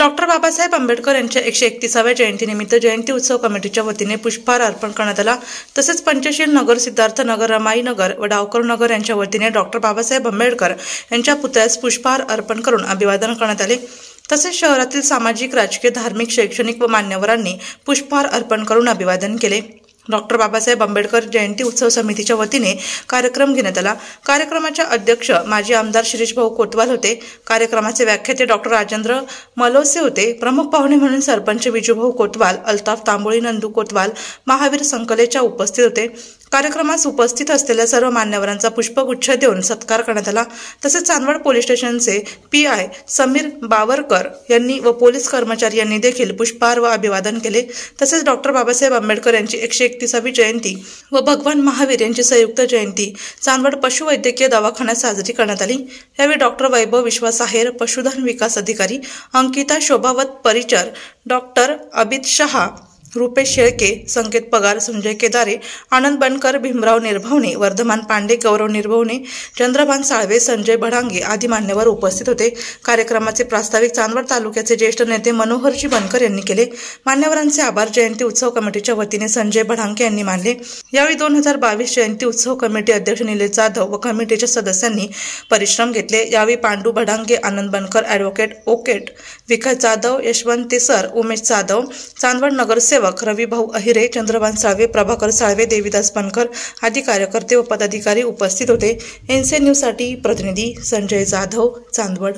Doctor Babasaheb Ambedkar यांच्या एकशे एकतीसाव्या जयंतीनिमित्त जयंती उत्सव कमिटीच्या वतीने पुष्पहार अर्पण करण्यात आला. तसेच पंचशील नगर सिद्धार्थ नगर रमाई नगर व डावकर नगर यांच्या वतीने डॉक्टर बाबासाहेब आंबेडकर यांच्या पुतळ्यास पुष्पहार अर्पण करून अभिवादन करण्यात आले. तसेच शहरातील सामाजिक राजकीय धार्मिक शैक्षणिक व मान्यवरांनी पुष्पहार अर्पण करून अभिवादन केले. डॉक्टर बाबासाहेब आंबेडकर जयंती उत्सव समितीच्या वतीने कार्यक्रम घेण्यात आला. कार्यक्रमाच्या अध्यक्ष माजी आमदार शिरीष भाऊ कोतवाल होते. कार्यक्रमाचे व्याख्याते डॉक्टर राजेंद्र मलोसे होते. प्रमुख पाहुणे म्हणून सरपंच विजूभाऊ कोतवाल अल्ताफ तांबोळी नंदू कोतवाल महावीर संकलेच्या उपस्थित होते. कार्यक्रमास उपस्थित असलेल्या सर्व मान्यवरांचा पुष्पगुच्छ देऊन सत्कार करण्यात आला. तसेच चांदवड पोलीस स्टेशनचे पी आय समीर बावरकर यांनी व पोलीस कर्मचारी यांनी देखील पुष्पहार व अभिवादन केले. तसेच डॉक्टर बाबासाहेब आंबेडकर यांची एकशे एकतीसावी जयंती व भगवान महावीर यांची संयुक्त जयंती चांदवड पशुवैद्यकीय दवाखान्यात साजरी करण्यात आली. यावेळी डॉक्टर वैभव विश्वास आहेर पशुधन विकास अधिकारी अंकिता शोभावत परिचर डॉक्टर अमित शहा रुपेश शेळके संकेत पगार संजय केदारे आनंद बनकर भीमराव निर्भवणे वर्धमान पांडे गौरव निर्भवणे चंद्रभान साळवे संजय भडांगे आदी मान्यवर उपस्थित होते. कार्यक्रमाचे प्रास्ताविक चांदवड तालुक्याचे ज्येष्ठ नेते मनोहरजी बनकर यांनी केले. मान्यवरांचे आभार. जयंती उत्सव कमिटीच्या वतीने संजय भडांगे यांनी मानले. यावेळी दोन हजार बावीस जयंती उत्सव कमिटी अध्यक्ष निलेश जाधव व कमिटीच्या सदस्यांनी परिश्रम घेतले. यावेळी पांडू भडांगे आनंद बनकर ॲडव्होकेट ओकेट विकास जाधव यशवंत सर उमेश जाधव चांदवड नगरसेवक नगरसेवक रविभाऊ अहिरे चंद्रभान साळवे प्रभाकर साळवे देवीदास पणकर आदी कार्यकर्ते व पदाधिकारी उपस्थित होते. एनसीएन न्यूजसाठी प्रतिनिधी संजय जाधव चांदवड.